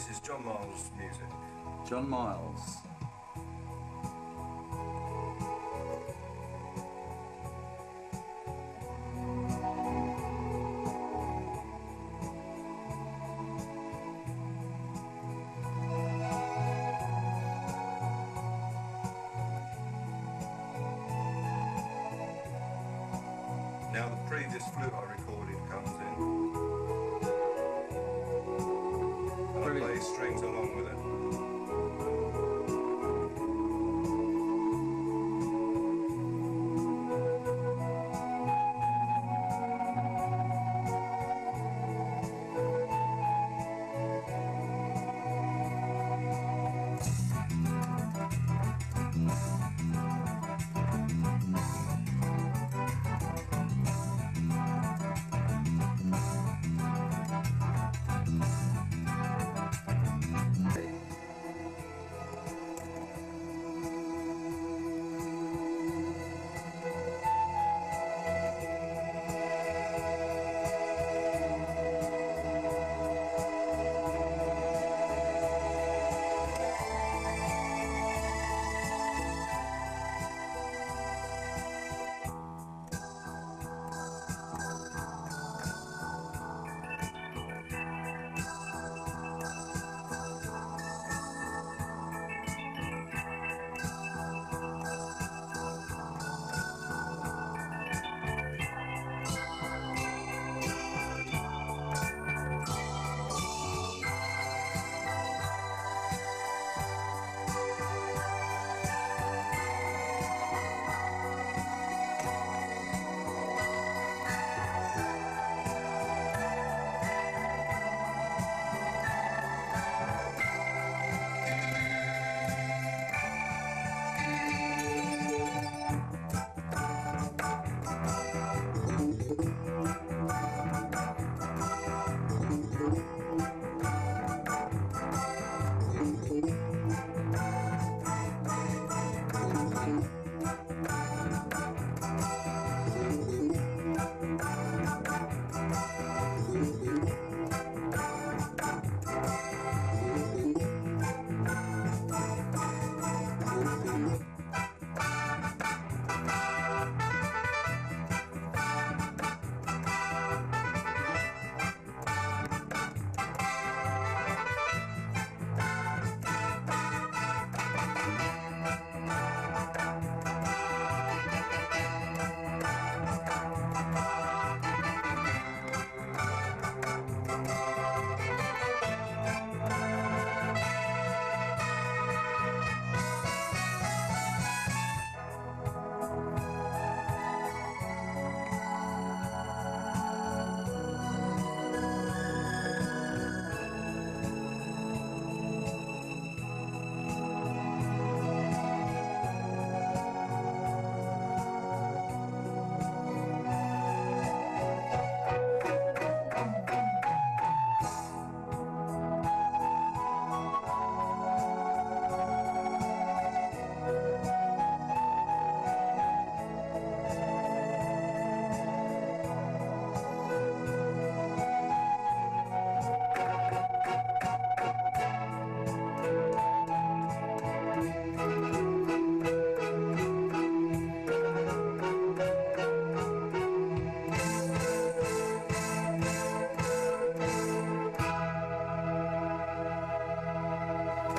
This is John Miles' music. John Miles. Now the previous flute I recorded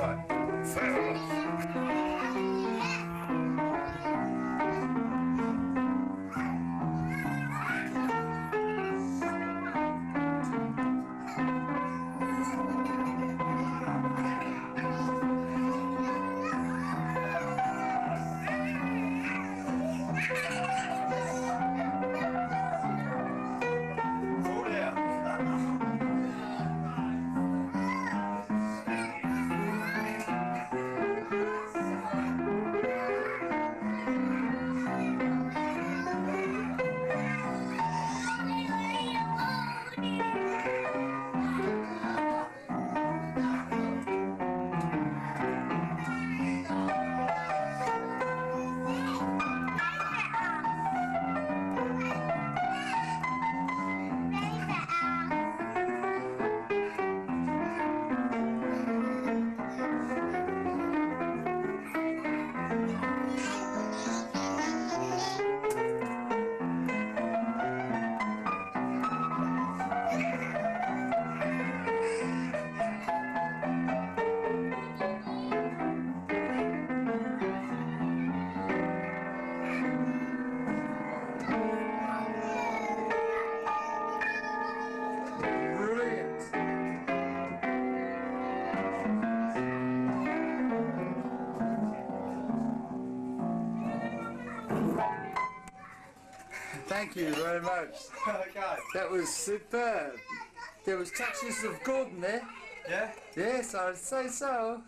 さいさよならハハハハ Thank you very much. okay. That was superb. There was touches of Gordon there. Yeah? Yes, I'd say so.